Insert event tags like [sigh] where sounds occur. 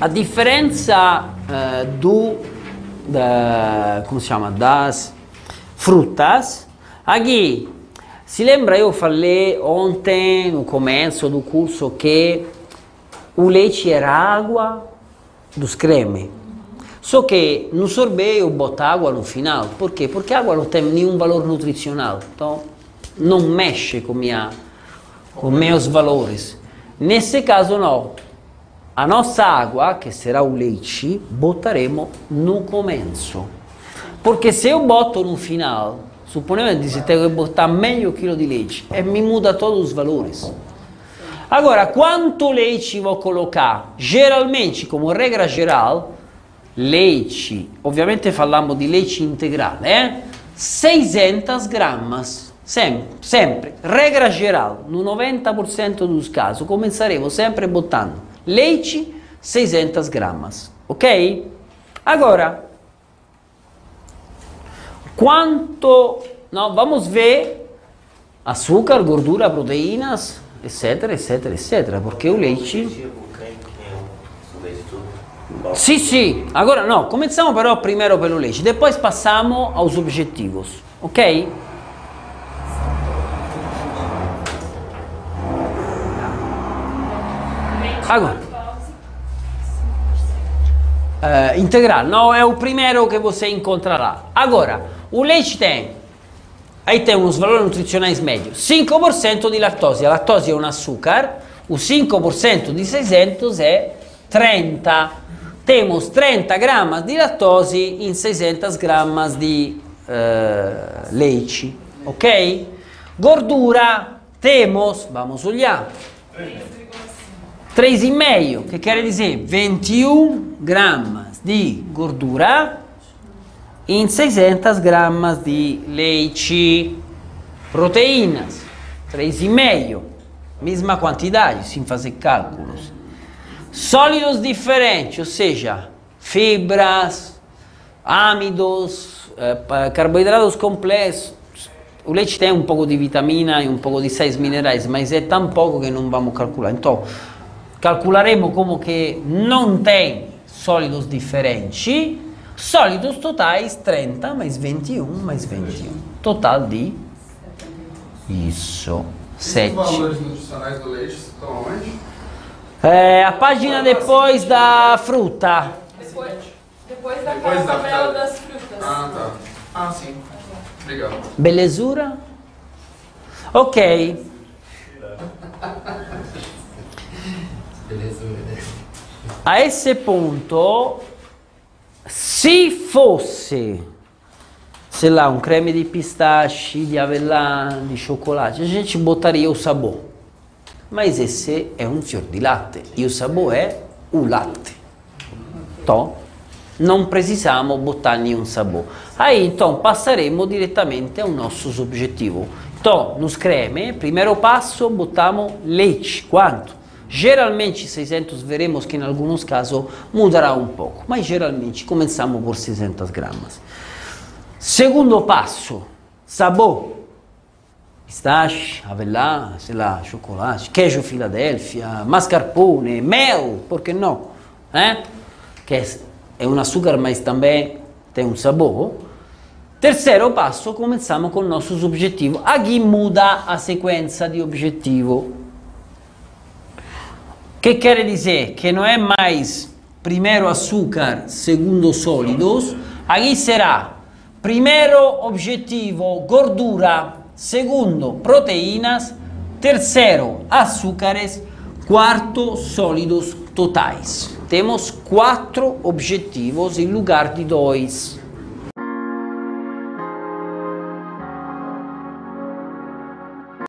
a diferença uh, do, da, como se chama, das frutas, aqui, se lembra eu falei ontem no começo do curso que o leite era água dos creme. Só que no sorvete eu boto água no final. Por quê? Porque a água não tem nenhum valor nutricional. Então não mexe com, minha, com meus valores. Nesse caso não. A nossa água, que será o leite, botaremos no começo. Porque se eu boto no final, suponemos que tenho que botar meio quilo de leite, e me muda todos os valores. Agora, quanto leite vou colocar? Geralmente, como regra geral, leite, ovviamente falamos di leite integrale, eh? 600 gramas Sempre, sempre. Regra geral, no 90% dos casos, começaremos sempre botando leite 600 gramas, ok? Agora, quanto, não, vamos ver açúcar, gordura, proteínas, etc, etc, etc, porque o leite... Sì, sì, agora no, cominciamo però primeiro pelo leite, depois passamos aos objetivos, ok? Agora. Uh, integral, não é o primeiro que você encontrará. Agora, o leite tem, aí tem uns valores nutricionais médios, 5% de lactose, a lactose é um açúcar, o 5% de 600 é 30. Temos 30 gramas de lactose em 600 gramas de uh, leite, ok? Gordura, temos, vamos olhar. 3,5, que quer dizer 21 gramas de gordura em 600 gramas de leite. Proteínas, 3,5, mesma quantidade, sem fazer cálculos. Sólidos diferentes, ou seja, fibras, ámidos, eh, carboidratos complexos. O leite tem um pouco de vitamina e um pouco de sais minerais, mas é tão pouco que não vamos calcular. Então, calcularemo como que não tem sólidos diferentes, sólidos totais 30 mais 21 mais 21, total de isso, 7. Os valores nutricionais do leite estão onde? É, a página depois da fruta. Depois, depois da depois tabela das frutas. Ah, tá. Ah, sim. Obrigado. Belezura? Ok. [laughs] A esse ponto, se fosse, sei lá, um creme de pistache, de avelã, de chocolate, a gente botaria o sabor. Mas esse é um fior de latte e o sabor é o latte. Então, não precisamos botar nenhum sabor. Aí, então, passaremos diretamente ao nosso objetivo. Então, nos creme, primeiro passo, botamos leite. Quanto? Geralmente 600 veremos que em alguns casos mudará um pouco, mas geralmente começamos por 600 gramas. Segundo passo, sabor. Pistache, avelã, sei lá, chocolate, queijo Filadélfia, mascarpone, mel, por que não? Eh? Que é um açúcar, mas também tem um sabor. Terceiro passo, começamos com nossos objetivos. Aqui muda a sequência de objetivo que quer dizer que não é mais primeiro açúcar, segundo sólidos, aqui será primeiro objetivo gordura, segundo proteínas, terceiro açúcares, quarto sólidos totais. Temos quatro objetivos em lugar de dois.